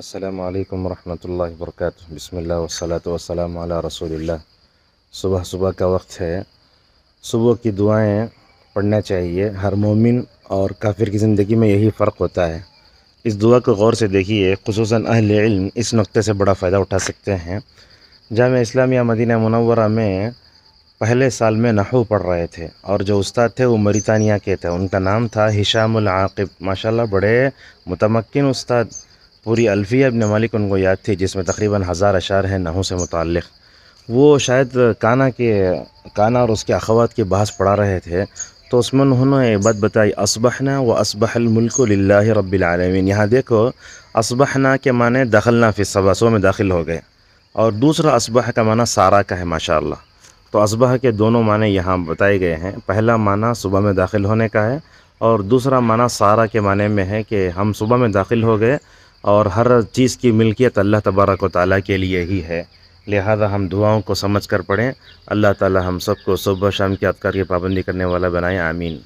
السلام علیکم ورحمۃ اللہ وبرکاتہ۔ بسم اللہ والصلاة والسلام علی رسول اللہ۔ صبح صبح کا وقت ہے۔ صبح کی دعائیں پڑھنا چاہیے۔ ہر مومن اور کافر کی زندگی میں یہی فرق ہوتا ہے۔ اس دعا کو غور سے دیکھیے۔ خصوصاً اہل علم اس نقطے سے بڑا فائدہ اٹھا سکتے ہیں۔ جامعہ اسلامیہ مدینہ منورہ میں پہلے سال میں نحو پڑھ رہے تھے اور جو استاد تھے وہ مریتانیہ کے تھے۔ ان کا نام تھا ہشام العاقب۔ ماشاءاللہ بڑے متمکن استاد۔ پوری الفیہ ابن مالک ان کو یاد تھی، جس میں تقریباً ہزار اشعار ہیں نحو سے متعلق۔ وہ شاید کانا کے، کانا اور اس کے اخوات کی بحث پڑھا رہے تھے۔ تو اس میں انہوں نے ایک بات بتائی، اصبحنا و اصبح الملک للہ رب العالمین۔ یہاں دیکھو، اصبحنا کے معنی دخلنا فی الصبح صبح میں داخل ہو گئے۔ اور دوسرا اصبح کا معنی سارا کا ہے، ماشاءاللہ۔ تو اصبح کے دونوں معنی یہاں بتائے گئے ہیں۔ پہلا معنی صبح میں داخل ہونے کا ہے، اور دوسرا معنی سارا کے معنی میں ہے کہ ہم صبح میں داخل ہو گئے۔ اور ہر چیز کی ملکیت اللہ تبارک و تعالیٰ کے لیے ہی ہے۔ لہذا ہم دعاؤں کو سمجھ کر پڑھیں۔ اللہ تعالیٰ ہم سب کو صبح شام کی اذکار کی پابندی کرنے والا بنائیں آمین۔